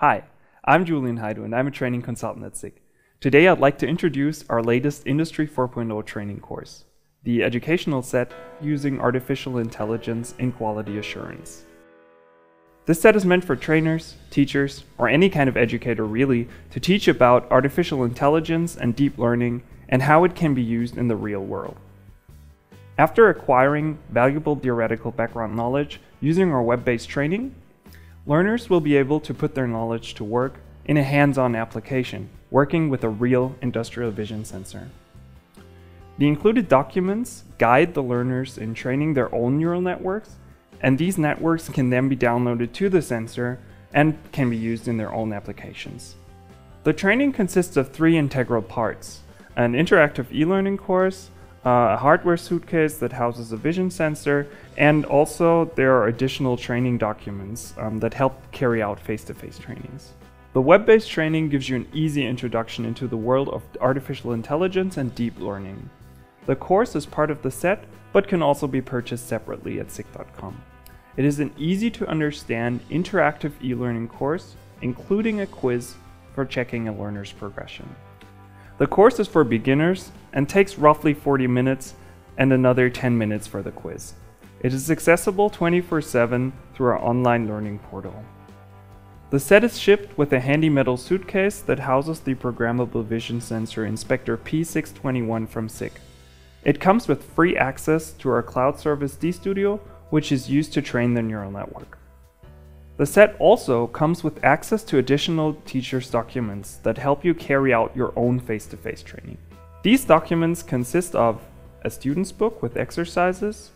Hi, I'm Julian Haidu and I'm a training consultant at SICK. Today I'd like to introduce our latest Industry 4.0 training course, the educational set using artificial intelligence in quality assurance. This set is meant for trainers, teachers, or any kind of educator really to teach about artificial intelligence and deep learning and how it can be used in the real world. After acquiring valuable theoretical background knowledge using our web-based training, learners will be able to put their knowledge to work in a hands-on application, working with a real industrial vision sensor. The included documents guide the learners in training their own neural networks, and these networks can then be downloaded to the sensor and can be used in their own applications. The training consists of three integral parts, an interactive e-learning course, uh, a hardware suitcase that houses a vision sensor, and also there are additional training documents um, that help carry out face-to-face -face trainings. The web-based training gives you an easy introduction into the world of artificial intelligence and deep learning. The course is part of the set, but can also be purchased separately at sick.com. It is an easy to understand interactive e-learning course, including a quiz for checking a learner's progression. The course is for beginners and takes roughly 40 minutes and another 10 minutes for the quiz. It is accessible 24-7 through our online learning portal. The set is shipped with a handy metal suitcase that houses the programmable vision sensor Inspector P621 from SICK. It comes with free access to our cloud service DStudio, which is used to train the neural network. The set also comes with access to additional teacher's documents that help you carry out your own face-to-face -face training. These documents consist of a student's book with exercises,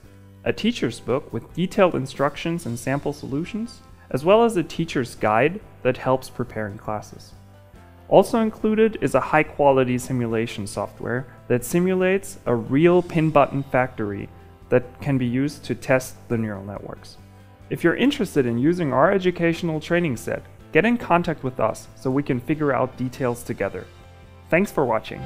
a teacher's book with detailed instructions and sample solutions, as well as a teacher's guide that helps preparing classes. Also included is a high quality simulation software that simulates a real pin button factory that can be used to test the neural networks. If you're interested in using our educational training set, get in contact with us so we can figure out details together. Thanks for watching.